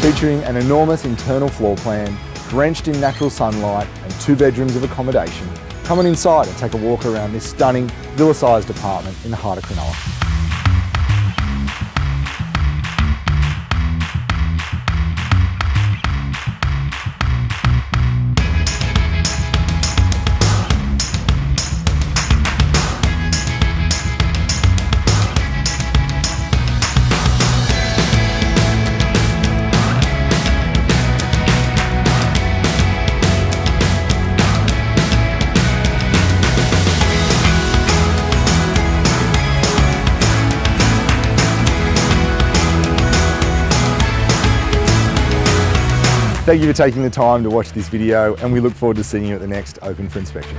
featuring an enormous internal floor plan, drenched in natural sunlight and two bedrooms of accommodation. Come on inside and take a walk around this stunning villa-sized apartment in the heart of Cronulla. Thank you for taking the time to watch this video and we look forward to seeing you at the next Open for Inspection.